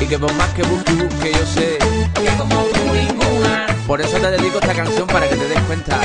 Y que por más que busque, busque, yo sé. Que como tú ninguna. Por eso te dedico esta canción para que te des cuenta.